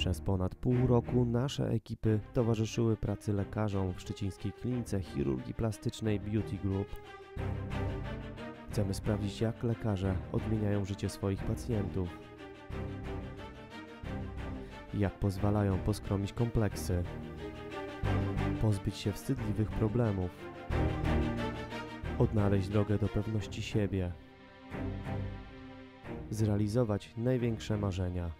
Przez ponad pół roku nasze ekipy towarzyszyły pracy lekarzom w szczecińskiej klinice chirurgii plastycznej Beauty Group. Chcemy sprawdzić, jak lekarze odmieniają życie swoich pacjentów. Jak pozwalają poskromić kompleksy, pozbyć się wstydliwych problemów, odnaleźć drogę do pewności siebie, zrealizować największe marzenia.